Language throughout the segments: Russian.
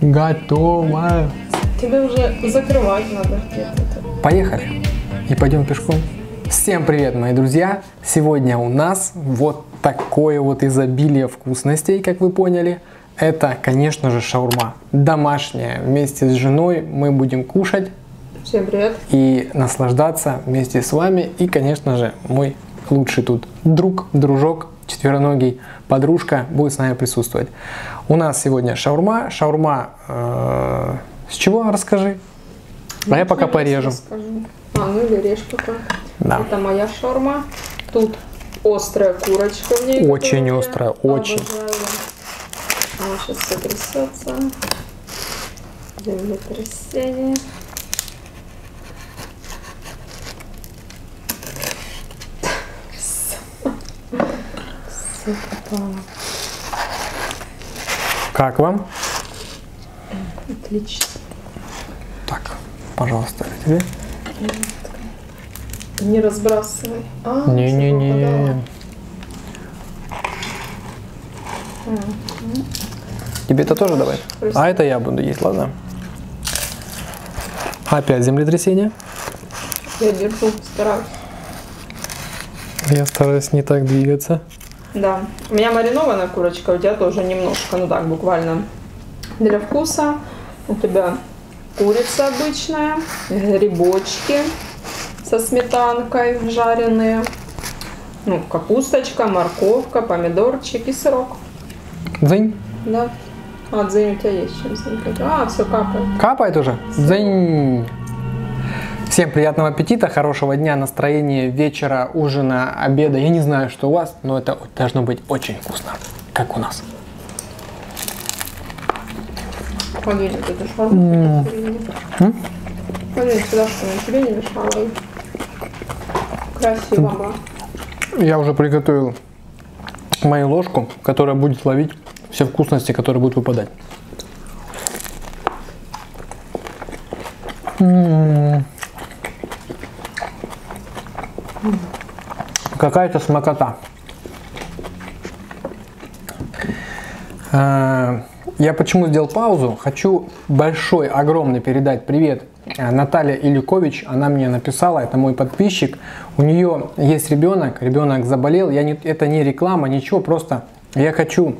Готово. Тебе уже закрывать надо. Поехали. И пойдем пешком. Всем привет, мои друзья! Сегодня у нас вот такое вот изобилие вкусностей, как вы поняли. Это, конечно же, шаурма. Домашняя. Вместе с женой мы будем кушать Всем привет. и наслаждаться вместе с вами. И, конечно же, мой лучший тут друг, дружок, четвероногий, подружка будет с нами присутствовать. У нас сегодня шаурма. Шаурма э, с чего, расскажи? А я пока порежу. скажу. А, ну или режь пока. Да. Это моя шаурма. Тут острая курочка в ней. Очень острая, очень. обожаю. Она сейчас все трясется. Землетрясение. Всё попало. Как вам? Отлично. Так, пожалуйста, тебе. Не разбрасывай. А, Не-не-не. Тебе это тоже давай? Просто. А это я буду есть, ладно? Опять землетрясение. Я держу, стараюсь. Я стараюсь не так двигаться. Да. У меня маринованная курочка, у тебя тоже немножко, ну так, буквально для вкуса. У тебя курица обычная, грибочки со сметанкой жареные, ну, капусточка, морковка, помидорчик и сырок. Дзынь. Да. А, дзынь у тебя есть чем? А, все капает. Капает уже? Дзынь. Всем приятного аппетита, хорошего дня, настроения, вечера, ужина, обеда. Я не знаю, что у вас, но это должно быть очень вкусно, как у нас. Подвинь эту шаурму. Подвинь сюда, я тебе не мешала. И Красиво было. Я уже приготовил мою ложку, которая будет ловить все вкусности, которые будут выпадать. Какая-то смакота. Э, Я почему сделал паузу? Хочу большой, огромный передать привет э, Наталья Илюкович. Она мне написала, это мой подписчик. У нее есть ребенок, ребенок заболел. Я не, это не реклама, ничего, просто я хочу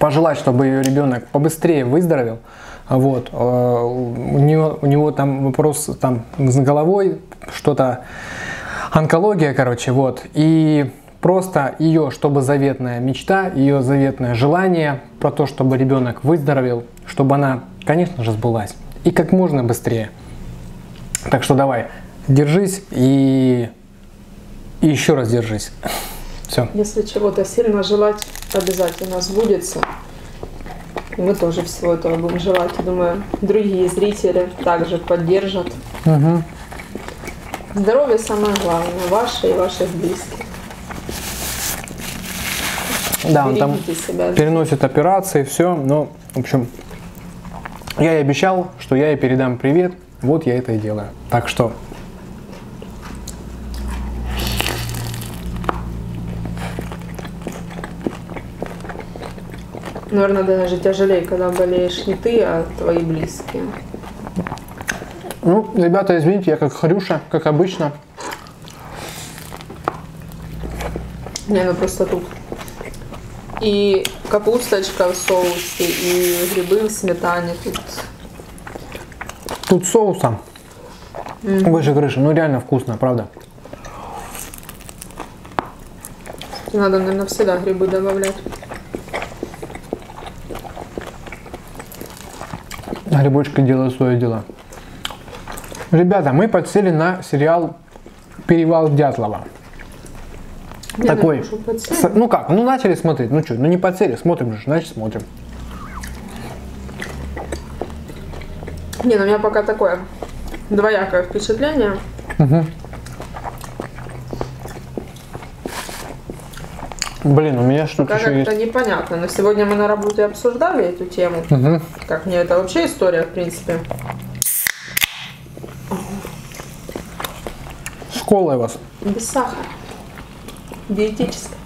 пожелать, чтобы ее ребенок побыстрее выздоровел. Вот. э, У него, у него там вопрос там, с головой, что-то онкология, короче, вот. И просто ее, чтобы заветная мечта, ее заветное желание про то, чтобы ребенок выздоровел, чтобы она, конечно же, сбылась. И как можно быстрее. Так что давай, держись и, и еще раз держись. Все. Если чего-то сильно желать, обязательно сбудется. И мы тоже всего этого будем желать. Думаю, другие зрители также поддержат. Здоровье самое главное, ваше и ваших близких. Да, он там себя. переносит операции, все. Но, в общем, я ей обещал, что я ей передам привет. Вот я это и делаю. Так что Наверное, даже тяжелее, когда болеешь не ты, а твои близкие. Ну, ребята, извините, я как хрюша, как обычно. Не, ну просто тут и капусточка в соусе, и грибы в сметане. Тут Тут соуса выше крыши. Ну, реально вкусно, правда. надо, наверное, всегда грибы добавлять. Грибочка делает свое дело. Ребята, мы подсели на сериал «Перевал Дятлова». Не, Такой. подсели. С- ну как, ну начали смотреть, ну что, ну не подсели, смотрим же, значит смотрим. Не, ну у меня пока такое двоякое впечатление. Блин, у меня что-то еще есть. как-то непонятно. Но сегодня мы на работе обсуждали эту тему. Как мне это вообще история, в принципе. Школа у вас. Без сахара. Диетическая.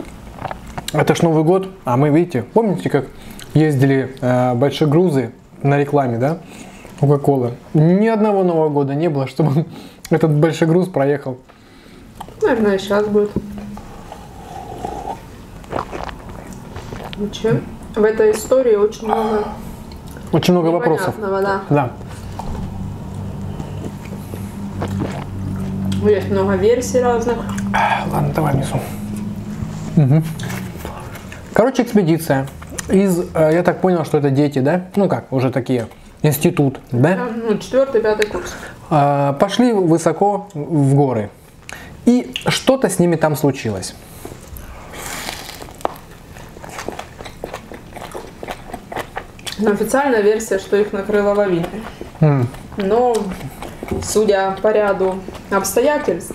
Это ж Новый год, а мы, видите, помните, как ездили э, большегрузы на рекламе, да, Кока-Колы. Ни одного Нового года не было, чтобы этот большой груз проехал. Наверное, сейчас будет. Ничего. В этой истории очень много Очень много вопросов. да. Да. Есть много версий разных. Ладно, давай внесу. Мгм. Короче, экспедиция. Из, э, я так понял, что это дети, да? Ну как, уже такие, институт, да? Ну, четвертый, пятый курс. А, Пошли высоко в горы. И что-то с ними там случилось. Но официальная версия, что их накрыло лавиной. М. Но, судя по ряду обстоятельств,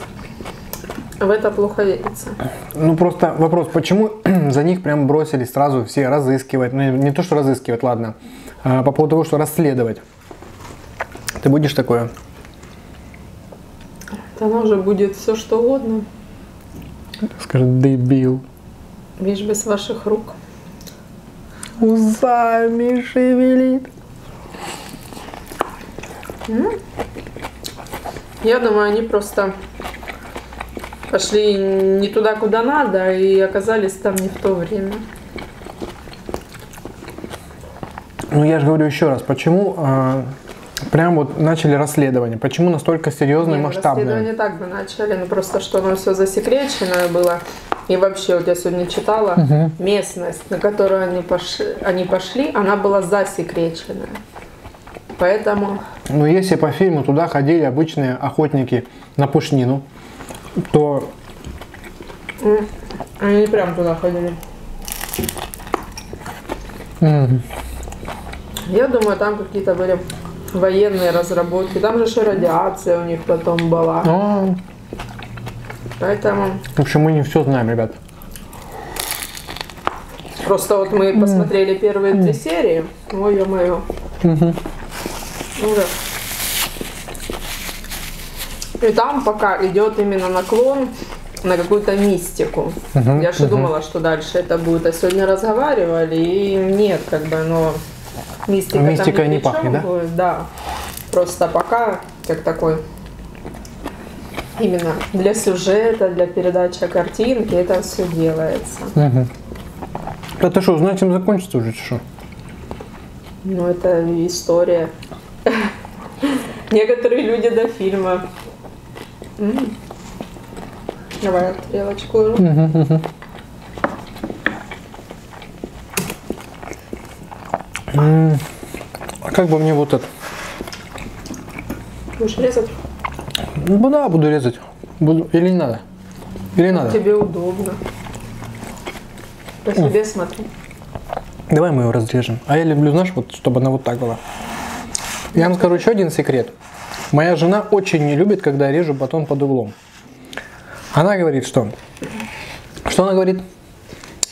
в это плохо верится. Ну просто вопрос, почему за них прям бросились сразу все разыскивать? Ну не то, что разыскивать, ладно. А по поводу того, что расследовать. Ты будешь такое? Это оно уже будет все что угодно, Скажи, дебил. лишь с ваших рук. Усами шевелит. Я думаю, они просто пошли не туда, куда надо, и оказались там не в то время. Ну я же говорю еще раз, почему а, прям вот начали расследование? Почему настолько серьезное и ну, масштабное? Расследование так бы начали, но просто что оно все засекреченное было. И вообще, вот я сегодня читала, местность, на которую они пошли, они пошли, она была засекреченная. Поэтому Ну, если по фильму туда ходили обычные охотники на пушнину, то они не прям туда ходили. м, Я думаю, там какие-то были военные разработки. Там же еще радиация у них потом была. а, Поэтому в общем, мы не все знаем, ребят. просто вот мы посмотрели первые две серии. Ой, ё-моё. И там пока идет именно наклон на какую-то мистику. Я же думала, что дальше это будет. А сегодня разговаривали, и нет, как бы, но мистика, там Мистикой ни не чем пахнет, да? будет, Да. Просто пока как такой именно для сюжета, для передачи картинки это все делается. Это что, знаете, им закончится уже, что? Ну, это история. Некоторые люди до фильма. Давай стрелочку ложу. А как бы мне вот это? Будешь резать? Ну да, буду резать. Буду. Или не надо? Или надо? Тебе удобно. По себе смотри. Давай мы ее разрежем. А я люблю, знаешь, вот, чтобы она вот так была. Я вам скажу еще один секрет. Моя жена очень не любит, когда я режу батон под углом. Она говорит, что? Что она говорит?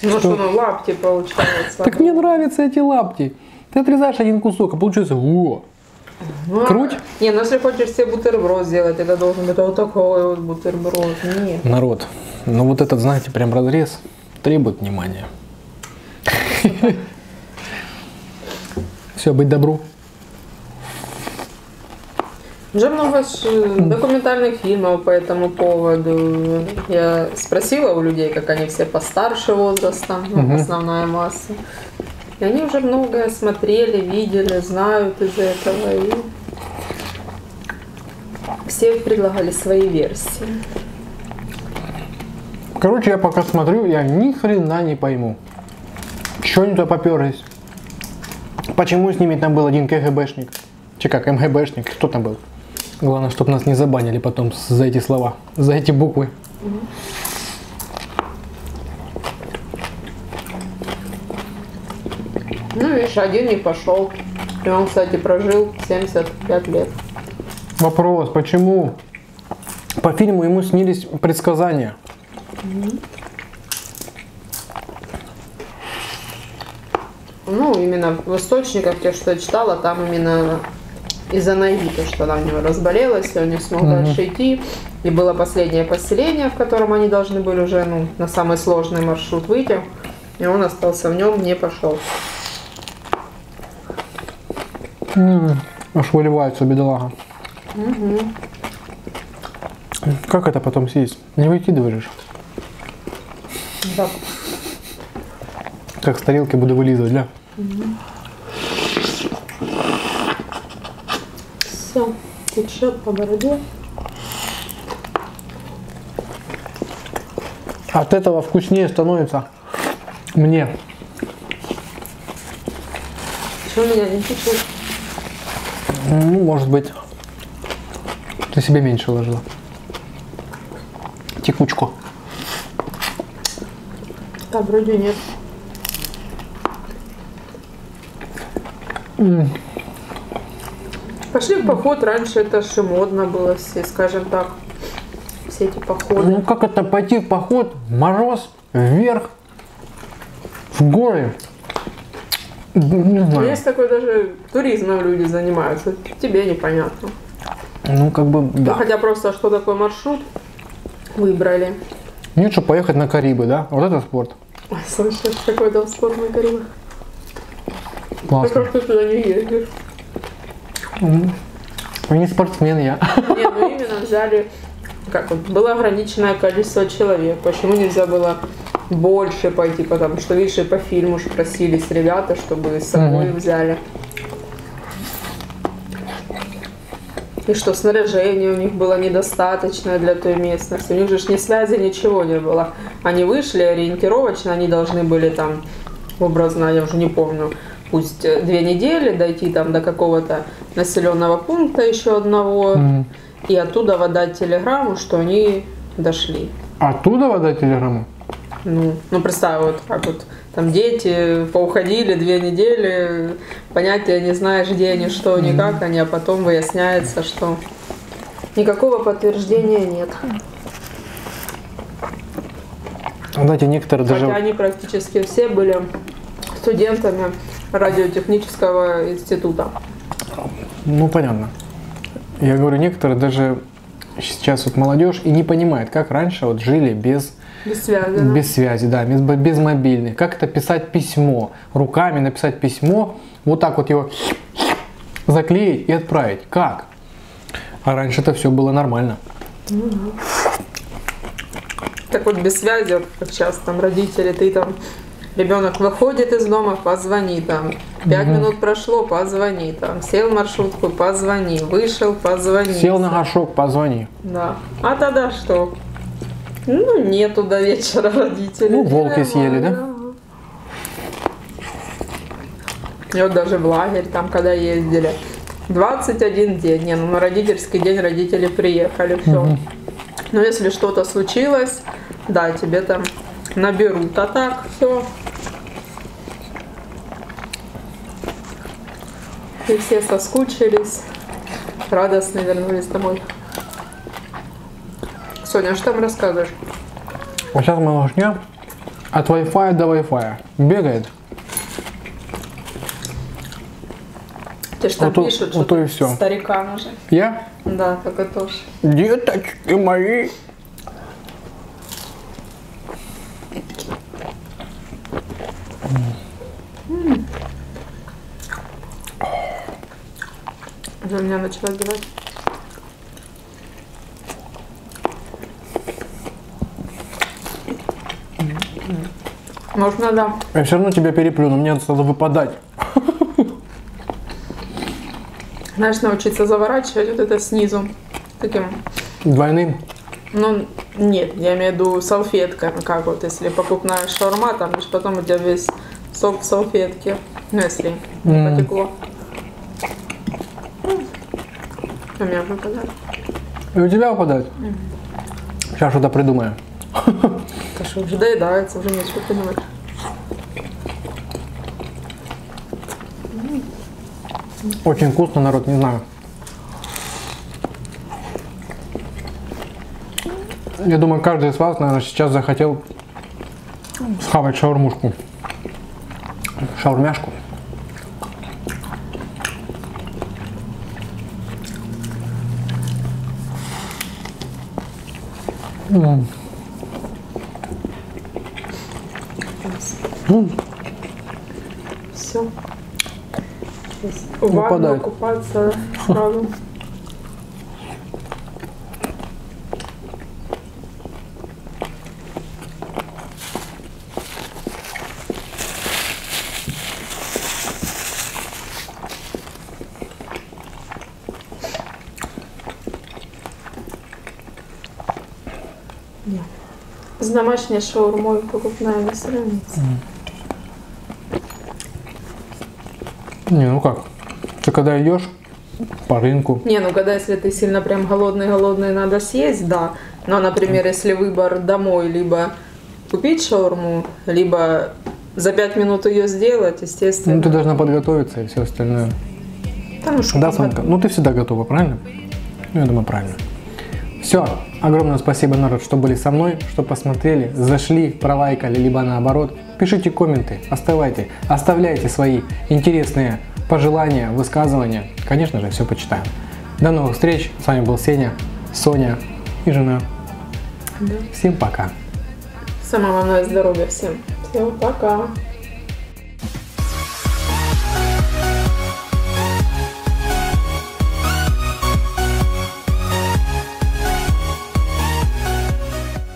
Ну что, ну лапти получается. Так мне нравятся эти лапти. Ты отрезаешь один кусок, а получается о. Ну, круть. Не, ну если хочешь себе бутерброд сделать, это должен быть вот такой вот бутерброд. Нет. Народ, ну вот этот, знаете, прям разрез требует внимания. Все, быть добру. Уже много ж, э, документальных фильмов по этому поводу. Я спросила у людей, как они все постарше возраста, ну, основная масса. И они уже многое смотрели, видели, знают из этого. И все предлагали свои версии. Короче, я пока смотрю, я ни хрена не пойму. Чего они туда поперлись? Почему с ними там был один КГБшник? Че как, МГБшник? Кто там был? Главное, чтобы нас не забанили потом за эти слова, за эти буквы. Ну, видишь, один не пошел. И он, кстати, прожил 75 лет. Вопрос, почему по фильму ему снились предсказания? Ну, именно в источниках, те, что я читала, там именно из-за ноги, то, что она у него разболелась, и он не смог дальше идти. И было последнее поселение, в котором они должны были уже ну, на самый сложный маршрут выйти. И он остался в нем, не пошел. Аж выливается бедолага. Как это потом съесть? Не выкидываешь? Да. Как с тарелки буду вылизывать, да? Все, течет по бороде. От этого вкуснее становится мне. Что у меня не течет? Ну, может быть, ты себе меньше ложила. Текучку. Да, вроде нет. Пошли в поход. Раньше это же модно было все, скажем так. Все эти походы. Ну как это пойти в поход, мороз, вверх, в горы? Не знаю. Есть такой даже туризмом люди занимаются. Тебе непонятно. Ну как бы, да. Хотя просто что такой маршрут выбрали. Нет, что поехать на Карибы, да? Вот это спорт. Слушай, какой там спорт на Карибах. Классно. Как ты туда не ездишь? Я не спортсмен я. Не, ну именно взяли, как вот, было ограниченное количество человек. Почему нельзя было больше пойти? Потому что, видишь, и по фильму ж просились ребята, чтобы с собой Мгм. взяли. И что снаряжение у них было недостаточное для той местности. У них же ни связи, ничего не было. Они вышли ориентировочно, они должны были там, образно, я уже не помню, пусть э, две недели дойти там до какого-то населенного пункта еще одного, Мгм. и оттуда выдать телеграмму, что они дошли. Оттуда вода телеграмму? Ну, ну представь, вот как вот там дети поуходили две недели, понятия не знаешь, где они, что они, как они, а потом выясняется, что никакого подтверждения нет. Знаете, некоторые Хотя даже... они практически все были студентами радиотехнического института. Ну, понятно. Я говорю, некоторые даже сейчас вот молодежь и не понимает, как раньше вот жили без, Без связи. да? без связи, да, без, без мобильных. Как это писать письмо? Руками написать письмо, вот так вот его заклеить и отправить. Как? А раньше это все было нормально. Так вот без связи, вот как сейчас там родители, ты там ребенок выходит из дома, позвони там. Пять минут прошло, позвони там. Сел в маршрутку, позвони. Вышел, позвони. Сел на горшок, позвони. Да. А тогда что? Ну, нету до вечера родителей. Ну, волки съели, да? И вот даже в лагерь, там, когда ездили, 21 день, не, ну на родительский день родители приехали, все. Но если что-то случилось, да, тебе там наберут, а так все. И все соскучились, радостно вернулись домой. Соня, что там рассказываешь? Вот сейчас малышня от Wi-Fi до Wi-Fi бегает. Тебе что Вот пишут, вот что то и ты всё. старикан уже. Я? Да, только тоже. Деточки мои. Меня начала зевать. Может, надо Я все равно тебя переплюну, мне надо выпадать. Знаешь, научиться заворачивать вот это снизу. Таким, Двойным. ну, нет, я имею в виду салфетка. Как вот, если покупная шаурма, там лишь потом у тебя весь сок в салфетке. Ну, если не М. потекло. У меня выпадает. И у тебя выпадает? Сейчас что-то придумаю. Это что, уже доедается, уже нечего понимать. Очень вкусно, народ, не знаю. Я думаю, каждый из вас, наверное, сейчас захотел схавать шаурмушку. Шаурмяшку. М. Все. В ванну Выпадает. купаться сразу. З домашньою шаурмою покупная не сравнится. Не, ну как? Ты когда идешь по рынку, Не, ну когда если ты сильно прям голодный-голодный, надо съесть, да. Но, например, если выбор домой, либо купить шаурму, либо за пять минут ее сделать, естественно. ну ты должна подготовиться и все остальное. Да, ну, Да, Санка? Ну ты всегда готова, правильно? Ну, я думаю, правильно. Все, огромное спасибо, народ, что были со мной, что посмотрели, зашли, пролайкали, либо наоборот. Пишите комменты, оставайте, оставляйте свои интересные пожелания, высказывания. Конечно же, все почитаем. До новых встреч. С вами был Сеня, Соня и жена. Да. Всем пока. Самого главное здоровья всем. Всем пока.